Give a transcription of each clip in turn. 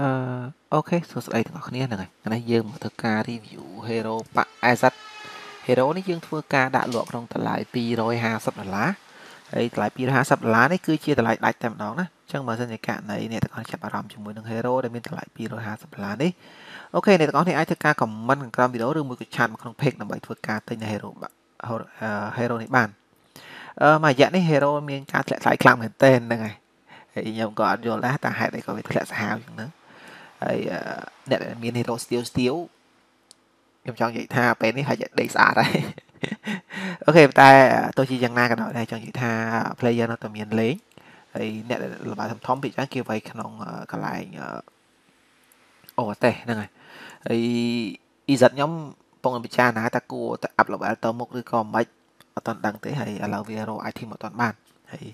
អឺ okay សួស្តីទាំងអស់គ្នាហ្នឹងហើយថ្ងៃនេះយើងមកធ្វើការ review Hero Pack Asset Hero នេះយើងធ្វើការដាក់លក់ក្នុងតម្លៃ250ដុល្លារហើយតម្លៃ250ដុល្លារនេះគឺជាតម្លៃដាច់តែម្ដងណាអញ្ចឹងបើសិនជាករណីអ្នកទាំងអស់ចាប់អារម្មណ៍ជាមួយនឹង Hero ដែលមានតម្លៃ250ដុល្លារនេះ okay អ្នកទាំងអស់នេះអាចធ្វើការ comment ខាងក្រោមវីដេអូឬមួយក៏ chat មកក្នុង page ដើម្បីធ្វើការទិញ Hero Hero នេះបានអឺមួយរយៈនេះ Hero មានការធ្លាក់ថ្លៃខ្លាំងមែនទែនហ្នឹងហើយហើយខ្ញុំក៏អត់យល់ដែរតែហេតុអីក៏វាធ្លាក់សាហាវយ៉ាងហ្នឹង ហើយអ្នកដែលមាន hero steel steel ខ្ញុំចង់និយាយថាពេលនេះហើយដេកស្អាតហើយអូខេតែទោះជាយ៉ាងណាក៏ដោយដែរចង់និយាយថា player នៅតែមានលេងហើយអ្នកដែលល្បែងធំធំពីច្រើនគេវាយក្នុងកន្លែងអូតេហ្នឹងហើយហើយ EZ ខ្ញុំពងពិចារណាថាគួរទៅអាប់ level ទៅមុខឬក៏មិនអត់តាន់ដឹងទេហើយឥឡូវវារក item អត់តាន់បានហើយ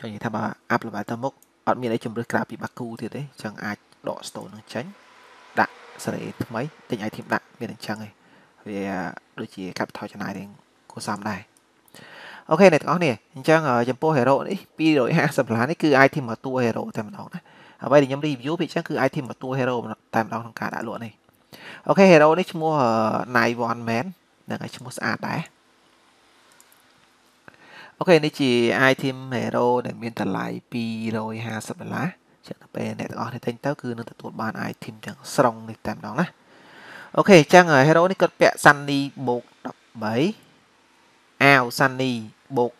ចង់និយាយថាបើអាប់ level ទៅមុខអត់មានអីជំរឿសក្រៅពីបាគូទៀតទេអញ្ចឹងអាច ដក stone នឹងចេញដាក់សេរីថ្មីទិញ item ដាក់មានអញ្ចឹងឯងវាដូចជា capital ចំណាយរៀងគួរសមដែរអូខេអ្នកទាំងអស់នេះអញ្ចឹងចំពោះ hero នេះ250ដុល្លារនេះគឺ item មួយតួ hero តែម្ដងណាអ្វីដែលខ្ញុំ review ពីអញ្ចឹងគឺ item មួយតួ hero តែម្ដងក្នុងការដាក់លក់នេះokay hero នេះឈ្មោះ Night One Man ហ្នឹងហើយឈ្មោះស្អាតដែរ okay នេះជា item hero ដែលមានតម្លៃ250ដុល្លារ ចឹងទៅពេលអ្នកទាំងអស់នេះទិញទៅគឺនឹងទទួលបាន item ទាំងស្រុងនេះតែម្ដងណា okay អញ្ចឹង hero នេះគាត់ពាក់ Sunny បូក13អាវ Sunny បូក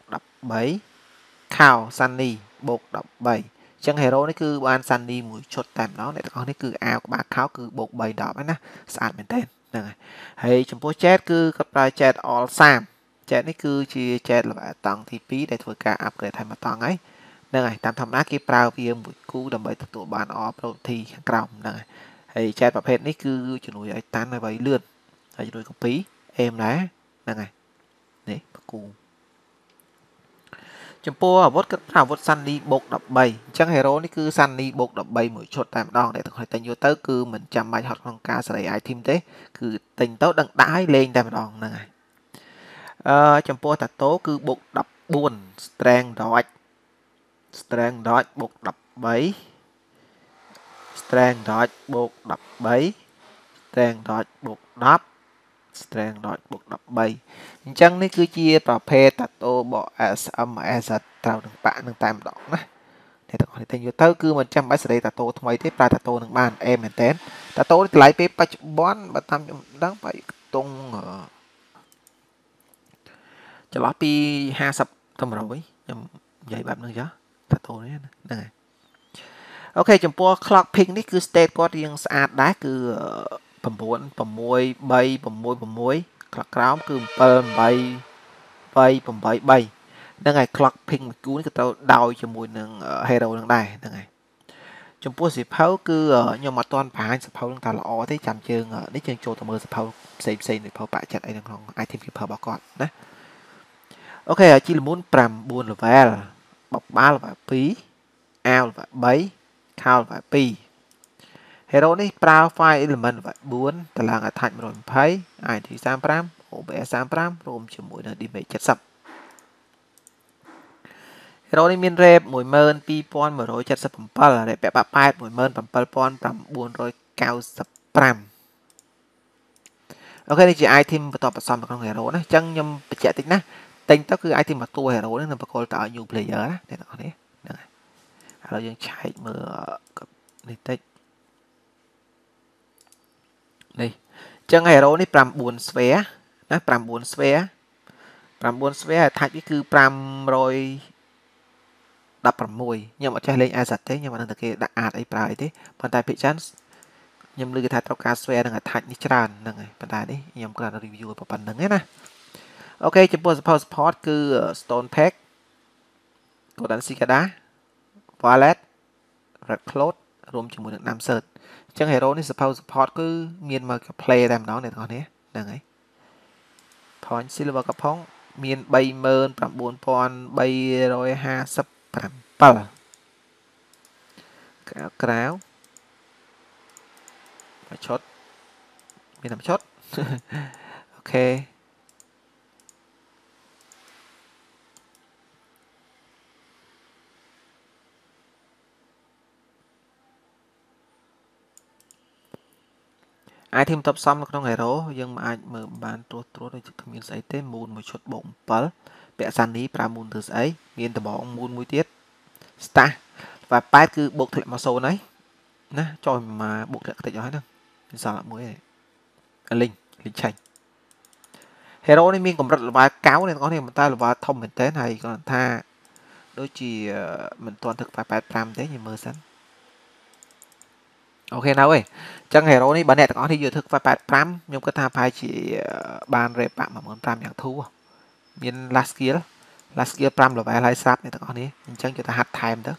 13ខោ Sunny បូក13អញ្ចឹង hero នេះគឺបាន Sunny មួយឈុតតែម្ដងអ្នកទាំងអស់នេះគឺអាវក្បាលខោគឺបូក3 10ហើយណាស្អាតមែនតើហ្នឹងហើយហើយចំពោះ chat គឺគាត់ប្រើ chat all 30 chat នេះគឺជា chat ល្បែតង់ទី2ដែលធ្វើការ upgrade ឲ្យមកតង់ហើយ ហ្នឹងហើយតាមធម្មតាគេប្រើវាមួយគូដើម្បីទទួលបាន all property ខាងក្រោមហ្នឹងហើយហើយចែកប្រភេទនេះគឺជំនួយឲ្យតាន់ឲ្យលឿនហើយជំនួយកំពីអេមដែរហ្នឹងហើយនេះបកគូចំពោះអាវុធគាត់ប្រើអាវុធ Sunny បូក13អញ្ចឹង hero នេះគឺ Sunny បូក13មួយឈុតតែម្ដងដែលទាំងតែញយកទៅគឺមិនចាំបាច់ហត់ក្នុងការសេរី item ទេ គឺទិញទៅដឹងដាក់ឲ្យលេងតែម្ដងហ្នឹងហើយអឺចំពោះតាតូគឺបូក14 strength dodge strength dot បូក13 strength dot បូក13 strength dot បូក10 strength dot បូក13អញ្ចឹងនេះគឺជាប្រភេទតាតូបក SM AZ ត្រូវនឹងបាក់នឹងតែម្ដងណាអ្នកទាំងអស់នេះតែយកទៅគឺមិនចាំបាច់សេរីតាតូថ្មីទេប្រើតាតូនឹងបានអេមែនតើតាតូនេះតម្លៃពេលបច្ចុប្បន្នបើតាមខ្ញុំដឹងប្រហែលខ្ទង់ចន្លោះពី50ទៅ100ខ្ញុំនិយាយបែបហ្នឹងចា តាតូនេះហ្នឹងហើយអូខេចំពោះ clock ping នេះគឺ state គាត់រៀងស្អាតដែរគឺ9 6 3 6 6 clock ក្រោមគឺ7 8 8 8 3ហ្នឹងហើយ clock ping មួយគូនេះក៏ត្រូវដោយជាមួយនឹង hero នឹងដែរហ្នឹងហើយចំពោះសិភៅគឺខ្ញុំអត់ទាន់បង្ហាញសិភៅនឹងថាល្អទេចាំជើងនេះជើងចូលទៅមើលសិភៅផ្សេងផ្សេងសិភៅបាក់ចិត្តអីនៅក្នុង item keeper របស់គាត់ណាអូខេជីលមូន9 level បបបាលលេខ2អាវលេខ3ខោលេខ2 Hero នេះប្រើ file element លេខ4តឡើង attach 120 IT 35 OBS 35រួមជាមួយនឹង damage 70 Hero នេះមាន rep 12177 rep ពាក់បាក់87995អូខេនេះជា item បន្តបន្សំនៅក្នុង Hero ណាអញ្ចឹងខ្ញុំបញ្ជាក់តិចណា ទិញទៅគឺ item មួយតួ hero នេះនឹងបកលទៅឲ្យ new player ណាអ្នកនរនេះហ្នឹងហើយឥឡូវយើងឆែកមើលនេះតិចនេះអញ្ចឹង hero នេះ9 sphere ណា9 sphere 9 sphere attach នេះគឺ500 16ខ្ញុំអត់ចេះលេង asset ទេខ្ញុំអត់ដឹងថាគេដាក់អាតអីប្រើអីទេប៉ុន្តែភាគច្រើនខ្ញុំលើកថាត្រូវការ sphere និង attach នេះច្រើនហ្នឹងហើយប៉ុន្តែនេះខ្ញុំគ្រាន់តែ review ប៉ុណ្្នឹងឯណា អូខេចំពោះ support support គឺ stone pack golden cicada wallet red cloth រួមជាមួយនឹង dam search អញ្ចឹង hero នេះ support support គឺមានមក play តែម្ដងអ្នកទាំងអស់នេះហ្នឹងហើយ point silver កំផុងមាន39357ក្រៅក្រៅមួយឈុតមានតែមួយឈុតអូខេ item តបសំនៅក្នុង hero យើងមិនអាចមើលបានត្រួសត្រួសដូចគ្មានស្អីទេមូនមួយឈុតបូក7ពាក់សានី5មូនធ្វើស្អីមានដបងមូនមួយទៀត stash và 8គឺបូកធ្លាក់មក0ហើយណាចុះមកបូកធ្លាក់តិចអស់ហើយហ្នឹងមានសល់មួយឯងលីងលីងឆាញ់ hero នេះមានកម្រិតល្បាកៅអ្នកទាំងអស់នេះមិនតែល្បាធំមែនតើហើយគាត់ថាដូចជាមិនទាន់ទឹក85ទេខ្ញុំមើលសិន អូខេណាស់អើយអញ្ចឹង hero នេះបើអ្នកទាំងអស់នេះយកទឹក85ខ្ញុំគិតថាប្រហែលជាបាន rep 15000យ៉ាងធូរមាន last skill last skill 5 level ហើយស្រាប់អ្នកទាំងអស់នេះអញ្ចឹងគេថាហាត់ថែមទៅ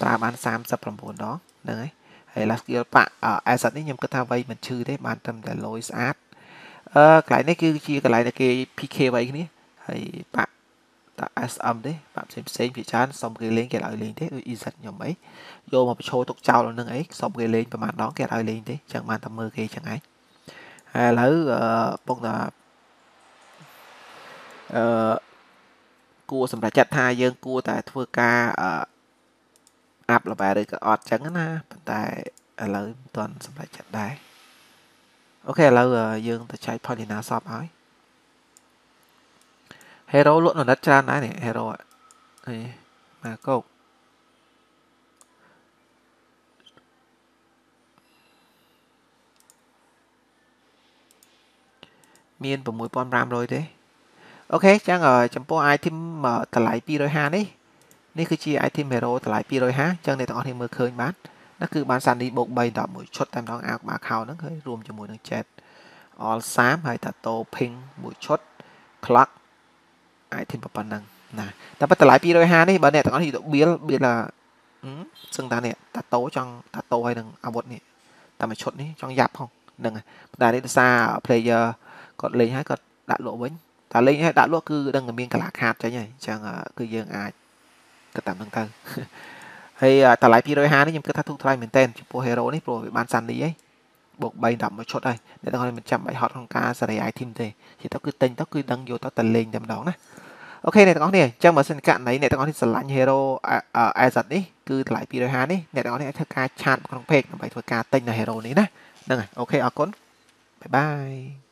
ប្រើបាន39ដងហ្នឹងហើយហើយ last skill ប៉ asset នេះខ្ញុំគិតថាវ័យមិនឈឺទេបានត្រឹមតែលយស្អាតអឺកន្លែងនេះគឺជាកន្លែងដែលគេ PK វ័យគ្នាហើយប៉ តា SM ទេប៉ផ្សេងផ្សេងភាគច្រើនសុំគេលេងគេឲ្យលេងទេដូច EZ ខ្ញុំអីយកមកបញ្ឈោទុកចោលនឹងអីសុំគេលេងប្រហែលដងគេឲ្យលេងទេអញ្ចឹងបានតែមើលគេចឹងឯងហើយឥឡូវអឺពុកតាអឺគួរសម្រាប់ចាត់ថាយើងគួរតែធ្វើការអឺអាប់ level ឬក៏អត់ចឹងណាប៉ុន្តែឥឡូវមិនទាន់សម្រាប់ចាត់ដែរអូខេឥឡូវយើងទៅចែក Polina Shop ហើយ Hero លក់នៅនិ តច្រើនដែរនេះ Hero អីមកកោកមាន6500ទេអូខេចឹងចំពោះ item តម្លៃ250នេះនេះគឺជា item hero តម្លៃ250ចឹងអ្នកទាំងអស់គ្នាមើលឃើញបានណាគឺបានសានីបូក3 11ឈុតតែម្ដងអាវក្បាលខោហ្នឹងគឺរួមជាមួយនឹង jet all 30ហើយតាតូ ping មួយឈុត clock item ប៉ុណ្ណឹងណាតែប៉ុន្តែតម្លៃ250នេះបើអ្នកទាំងអស់គ្នាទៅ build build ឡាសឹងតានេះតាតូចង់តាតូហើយនឹងអាវុធនេះតែមួយឈុតនេះចង់យ៉ាប់ផងហ្នឹងតែនេះដោយសារ player គាត់លេងហើយគាត់ដាក់លក់វិញតែលេងឲ្យដាក់លក់គឺដឹងតែមានកលាខាតចេញហើយអញ្ចឹងគឺយើងអាចគិតតាមហ្នឹងទៅហើយតម្លៃ250នេះខ្ញុំគិតថាធូរថ្លៃមែនតើចំពោះ hero នេះព្រោះវាបានសាន់នេះហី បូក3 11ឈុតហើយអ្នកទាំងអស់មិនចាំបាច់ហត់ក្នុងការសេរី item ទេនិយាយទៅគឺទិញទៅគឺដឹងយកទៅតែលេងតែម្ដងណា okay អ្នកទាំងអស់នេះអញ្ចឹងបើសិនករណីអ្នកទាំងអស់នេះស្រឡាញ់ hero asset នេះគឺតម្លៃ250នេះអ្នកទាំងអស់នេះអាចធ្វើការ chat ក្នុង page ដើម្បីធ្វើការទិញនៅ hero នេះណាហ្នឹងហើយ okay អរគុណ bye bye